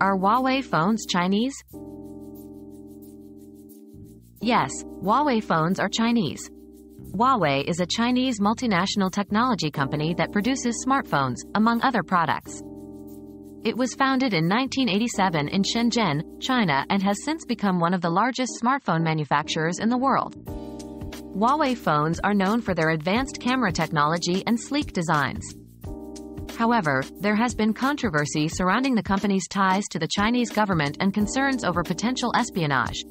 Are Huawei phones Chinese? Yes, Huawei phones are Chinese. Huawei is a Chinese multinational technology company that produces smartphones, among other products. It was founded in 1987 in Shenzhen, China and has since become one of the largest smartphone manufacturers in the world. Huawei phones are known for their advanced camera technology and sleek designs. However, there has been controversy surrounding the company's ties to the Chinese government and concerns over potential espionage.